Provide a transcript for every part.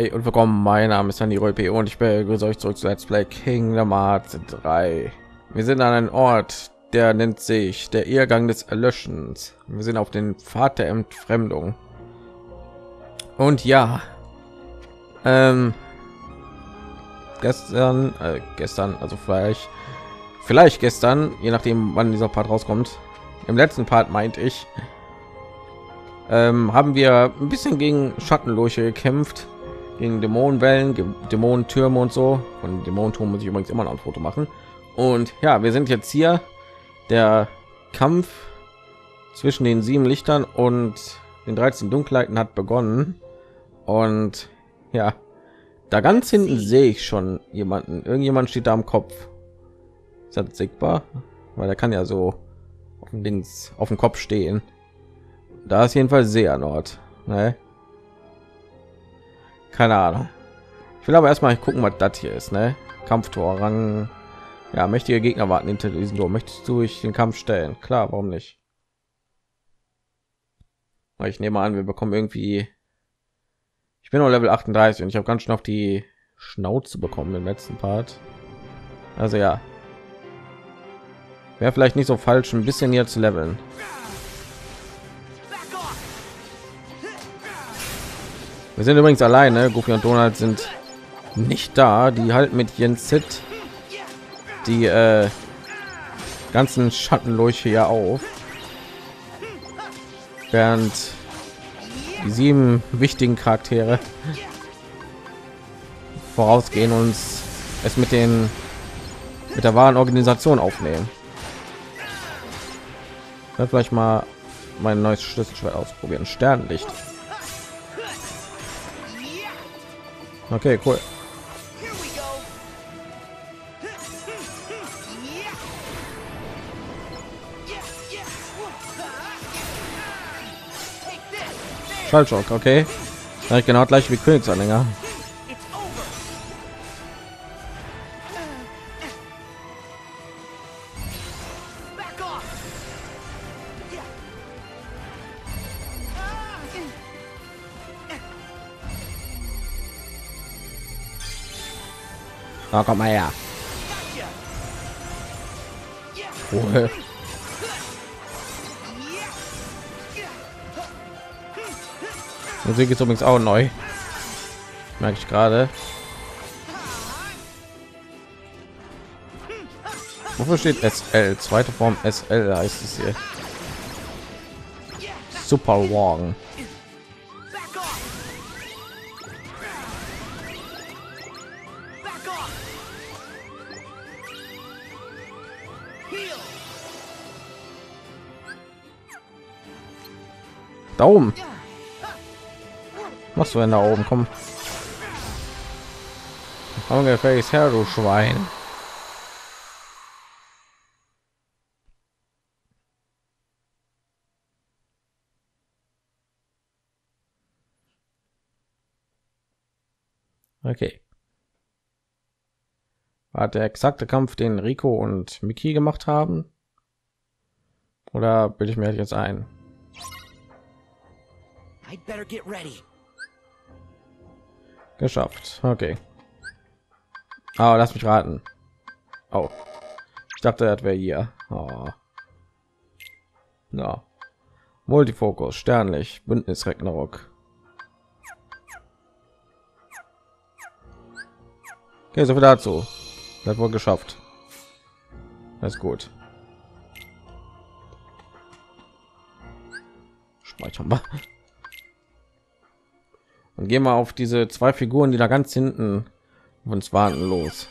Hi und willkommen, mein Name ist Andy P. und ich begrüße euch zurück zu Let's Play Kingdom Hearts 3. Wir sind an einem Ort, der nennt sich der Irrgang des Erlöschens. Wir sind auf den Pfad der Entfremdung. Und ja, ähm, gestern, äh, gestern, also vielleicht, vielleicht gestern, je nachdem, wann dieser Part rauskommt. Im letzten Part meinte ich, ähm, haben wir ein bisschen gegen Schattenlurche gekämpft, gegen Dämonenwellen, Dämonentürme und so. Von Dämonenturm muss ich übrigens immer noch ein Foto machen. Und ja, wir sind jetzt hier. Der Kampf zwischen den sieben Lichtern und den 13 Dunkelheiten hat begonnen. Und ja, da ganz hinten sehe ich schon jemanden. Irgendjemand steht da am Kopf. Ist das sichtbar? Weil er kann ja so auf dem Dings auf dem Kopf stehen. Da ist jedenfalls sehr Nord. Ne? Keine Ahnung. Ich will aber erstmal gucken, was das hier ist. Ne? Kampftor, Rang. Ja, mächtige Gegner warten hinter diesem Tor. Möchtest du durch den Kampf stellen? Klar, warum nicht? Ich nehme an, wir bekommen irgendwie. Ich bin noch Level 38 und ich habe ganz schön auf die Schnauze bekommen im letzten Part. Also ja, wäre vielleicht nicht so falsch, ein bisschen hier zu leveln. Wir sind übrigens alleine. Goofy und Donald sind nicht da. Die halten mit Jens die äh, ganzen Schattenleuchte ja auf. Während die sieben wichtigen Charaktere vorausgehen uns es mit den mit der wahren Organisation aufnehmen. vielleicht mal mein neues Schlüsselschwert ausprobieren. Sternlicht. Okay, cool. Schallschock, okay. Ja, genau gleich wie Königsanhänger. Na, komm mal her. Cool. Musik ist übrigens auch neu. Merke ich gerade. Wofür steht SL? Zweite Form SL heißt es hier. Super Wagen. Da oben. Was du denn da oben? Komm. Ungefähr her, du Schwein. Okay. War der exakte Kampf, den Rico und Miki gemacht haben? Oder bilde ich mir jetzt ein? Geschafft. Okay. Oh, lass mich raten. Oh. Ich dachte, das wäre hier. Oh. Ja. Multifokus, Sternlich, Bündnis Ragnarok. Okay, so viel dazu. Das wohl geschafft. Das ist gut. Speichern wir und gehen wir auf diese zwei Figuren, die da ganz hinten uns warten los.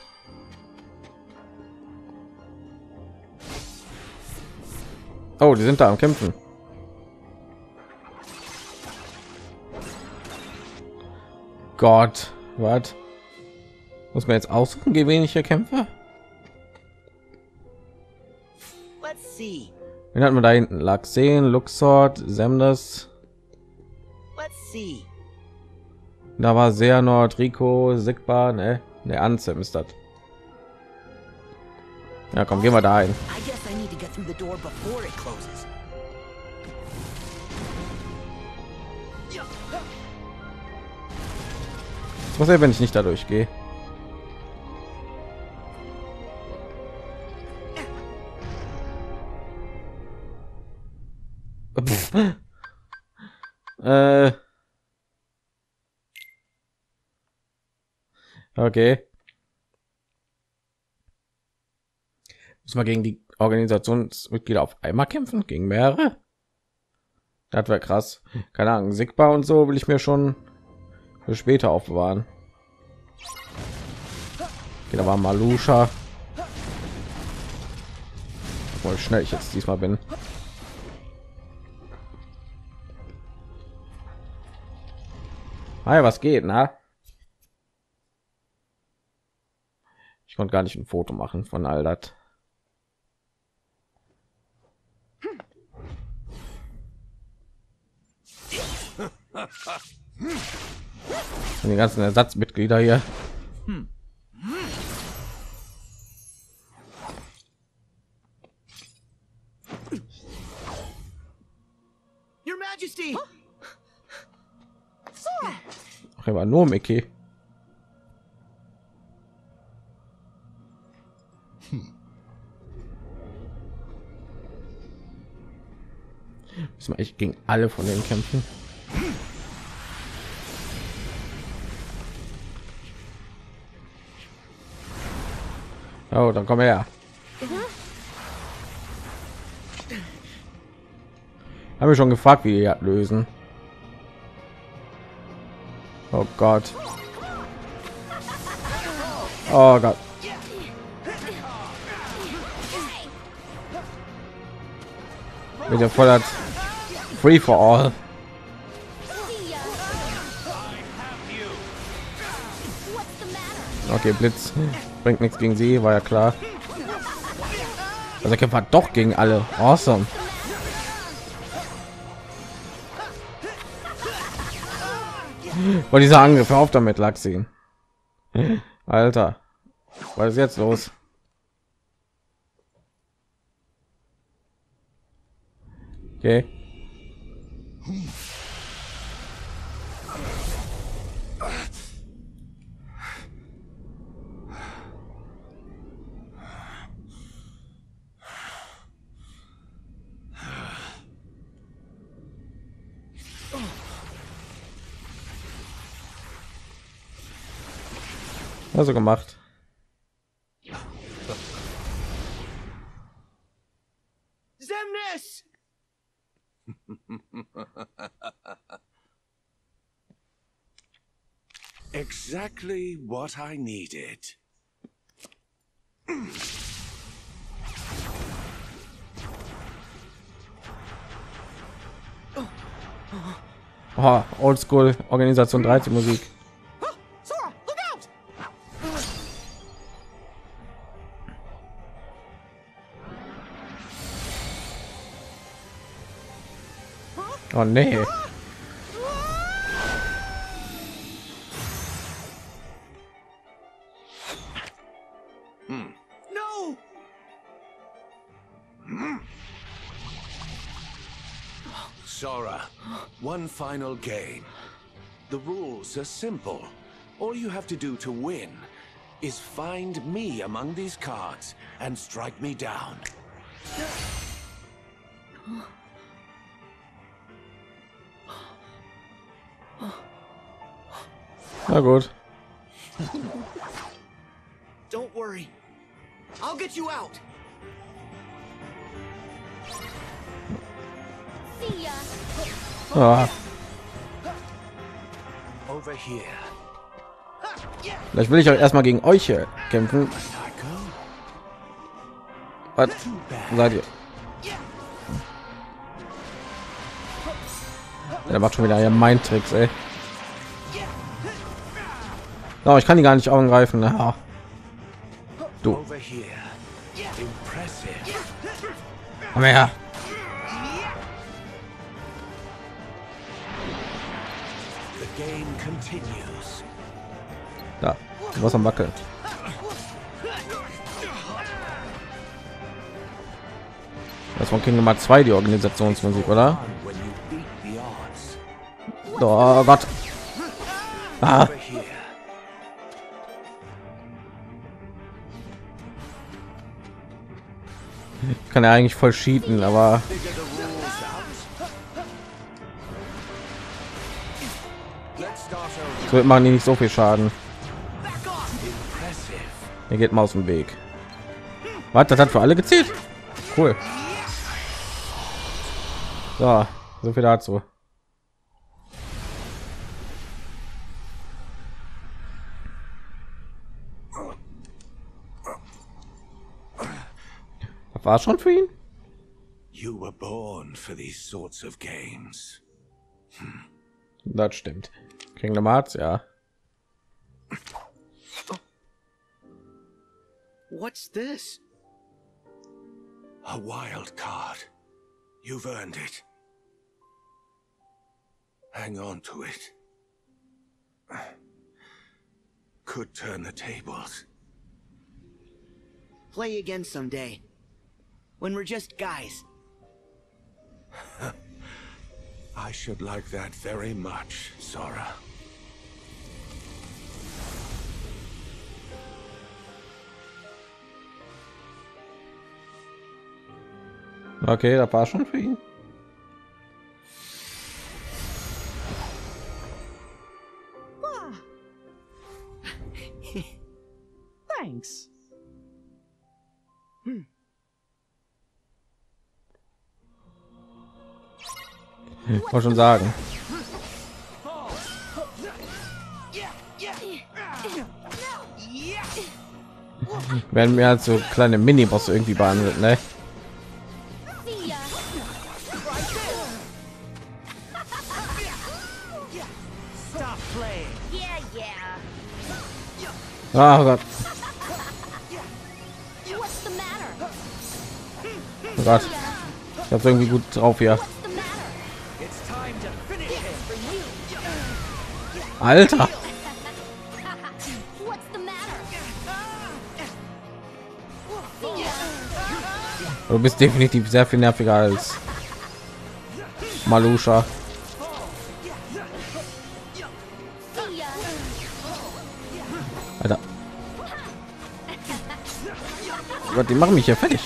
Oh, die sind da am Kämpfen. Gott, was? Muss man jetzt aussuchen, gewöhnliche Kämpfer? Wen hat man da hinten? Laxen, Luxord, Semdas. Let's see. Da war sehr Nordrico, Sigbar, ne? Der Anzem ist das. Ja, komm, gehen wir da ein. Was wäre, wenn ich nicht dadurch gehe? Okay. Müssen wir gegen die Organisationsmitglieder auf einmal kämpfen? Gegen mehrere? Das wäre krass. Keine Ahnung, Sigba und so will ich mir schon für später aufbewahren. Okay, da war Malusha. Wie schnell ich jetzt diesmal bin. Hi, was geht, na? Konnte gar nicht ein Foto machen von all das. Und die ganzen Ersatzmitglieder hier. Your Majesty. Ach, er war nur Mickey. Müssen wir echt gegen alle von den kämpfen. Oh, dann komm her. Habe ich schon gefragt, wie die lösen. Oh Gott. Oh Gott. Mit der voll Free for all. Okay, Blitz bringt nichts gegen sie, war ja klar. Also kämpft hat doch gegen alle. Awesome. Weil dieser Angriff auf damit lag. Alter, was ist jetzt los? Okay. Also gemacht. Exactly what I needed. Oh, Oldschool Organisation 13 Musik. Oh nee. No. Sora, one final game. The rules are simple. All you have to do to win is find me among these cards and strike me down. Na gut. Don't worry. I'll get you out. See ya. Ah. Over here. Vielleicht will ich auch erstmal gegen euch hier kämpfen. Was seid ihr? Der macht schon wieder ja mein Tricks, ey. No, ich kann die gar nicht angreifen. Ja. Du. Komm her. Da, was am Wackeln. Das war King Nummer 2 die Organisationsmusik, oder? Oh Gott. Ah. Kann ja eigentlich voll cheaten, aber so wird die nicht so viel Schaden. Er geht mal aus dem Weg. Was, das hat für alle gezählt? Cool. So, so viel dazu. War schon für ihn? You were born for these sorts of games. Hmm. Das stimmt. Kingdom Hearts, ja. What's this? A wild card. You've earned it. Hang on to it. Could turn the tables. Play again someday. When we're just guys. I should like that very much, Sora. Okay, das war schon für ihn. Thanks. Hmm. Wollte schon sagen. Werden mehr als so kleine Miniboss irgendwie behandelt, ne? Ah, oh Gott, oh Gott. Ich hab's irgendwie gut drauf hier. Alter. Du bist definitiv sehr viel nerviger als Malusha. Alter. Gott, die machen mich ja fertig.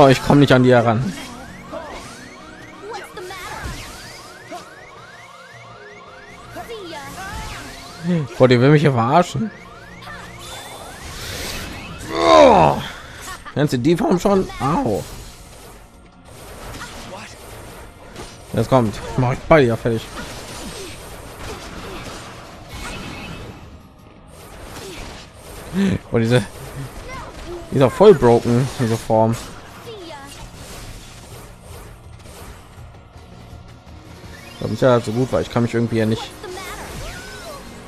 Boah, ich komme nicht an die heran. Boah, die will mich hier verarschen. Oh. Kennst du die Form schon? Au. Jetzt kommt. Mach ich beide ja fertig. Und diese dieser voll broken diese Form. Ist ja so gut, weil ich kann mich irgendwie ja nicht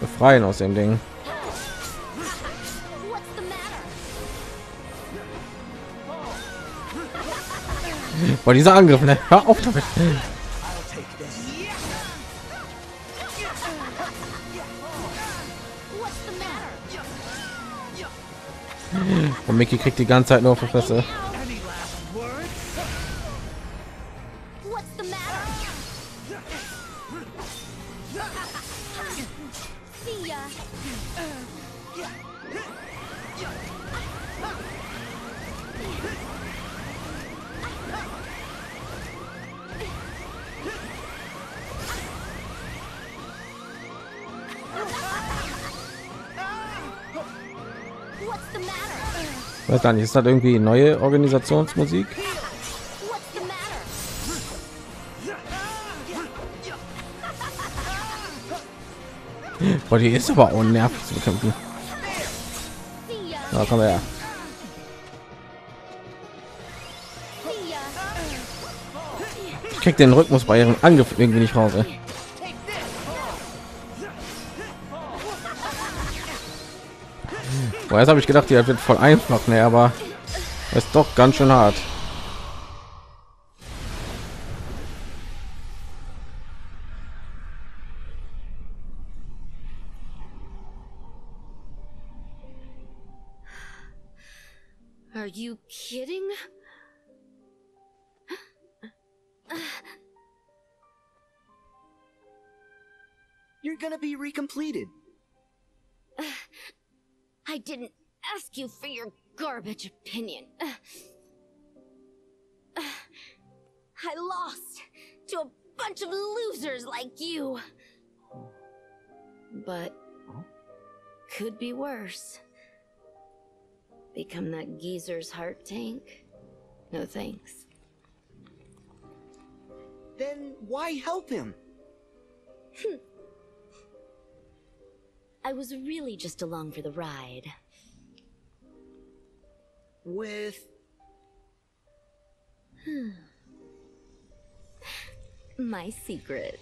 befreien aus dem Ding. Boah, dieser Angriff, ne? Hör auf damit. Und Mickey kriegt die ganze Zeit nur auf die Fresse. Weiß gar nicht, ist das irgendwie neue Organisationsmusik? Boah, die ist aber auch nervig zu bekämpfen. Kommen wir her. Ich krieg den Rhythmus bei ihren Angriff irgendwie nicht raus. Ey. Boah, jetzt habe ich gedacht, die wird voll einfach, ne, aber ist doch ganz schön hart. Are you kidding? You're gonna be recompleted. I didn't ask you for your garbage opinion. Uh, uh, I lost to a bunch of losers like you. But could be worse. Become that geezer's heart tank? No thanks. Then why help him? Hmm. I was really just along for the ride. With My secret.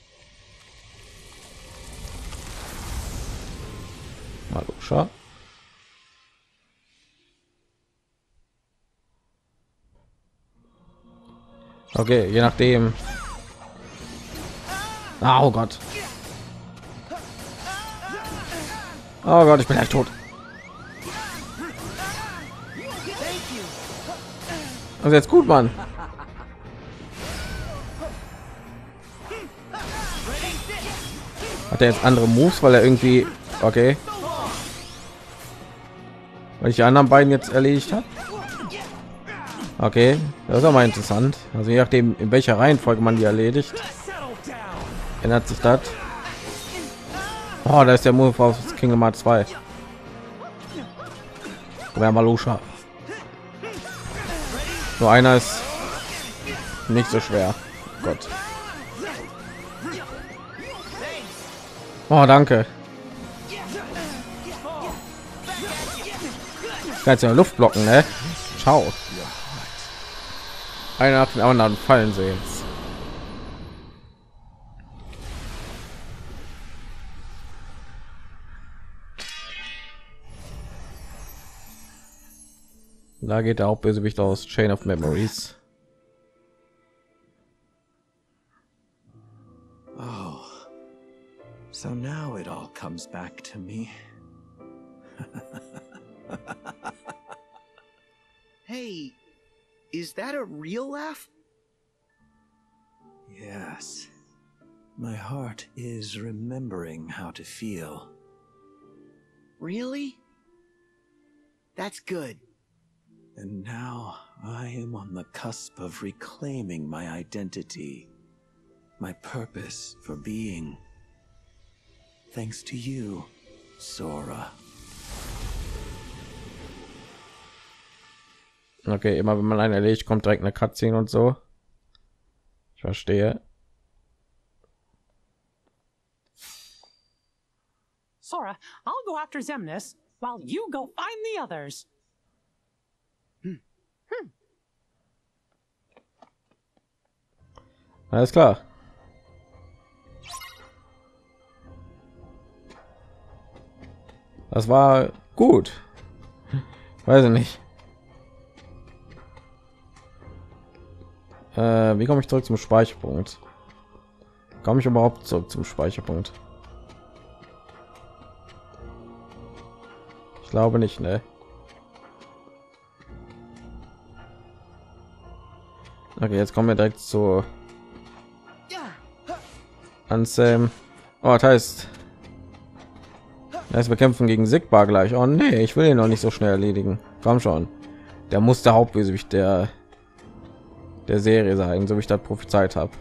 Malusha. Okay, je nachdem. Ah, oh Gott. Oh Gott, ich bin gleich tot. Also jetzt gut, Mann. Hat er jetzt andere Moves, weil er irgendwie okay, weil ich die anderen beiden jetzt erledigt hat. Okay, das ist auch mal interessant. Also je nachdem, in welcher Reihenfolge man die erledigt, ändert sich das. Oh, da ist der Move aus Kingdom Hearts 2. Wer Malusha. Nur einer ist nicht so schwer. Gott. Oh, danke. Kannst ja Luft blocken, ne? Ciao. Einer nach dem anderen fallen sehen. Da geht der Hauptbösewicht aus Chain of Memories. Oh. So now it all comes back to me. hey, is that a real laugh? Yes. My heart is remembering how to feel. Really? That's good. And now I am on the cusp of reclaiming my identity, my purpose for being. Thanks to you, Sora. Okay, immer wenn man einen erledigt, kommt direkt eine Cutscene und so. Ich verstehe. Sora, I'll go after Zemnis while you go find the others. Alles klar. Das war gut. Weiß ich nicht. Äh, wie komme ich zurück zum Speicherpunkt? Komme ich überhaupt zurück zum Speicherpunkt? Ich glaube nicht, ne? Okay, jetzt kommen wir direkt zu Anselm. Oh, das heißt, das wir kämpfen gegen Sigbar gleich. Oh nee, ich will ihn noch nicht so schnell erledigen. Komm schon. Der muss der Hauptbösewicht der der Serie sein, so wie ich das prophezeit habe.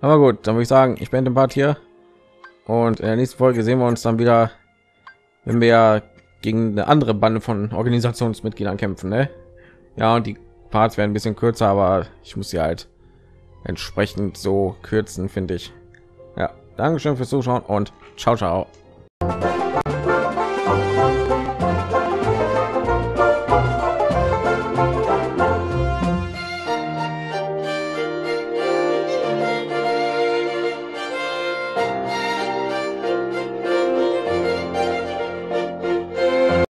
Aber gut, dann würde ich sagen, ich bin den Part hier und in der nächsten Folge sehen wir uns dann wieder, wenn wir gegen eine andere Bande von Organisationsmitgliedern kämpfen. Ne? Ja, und die Parts werden ein bisschen kürzer, aber ich muss sie halt entsprechend so kürzen, finde ich. Ja, Dankeschön fürs Zuschauen und ciao, ciao.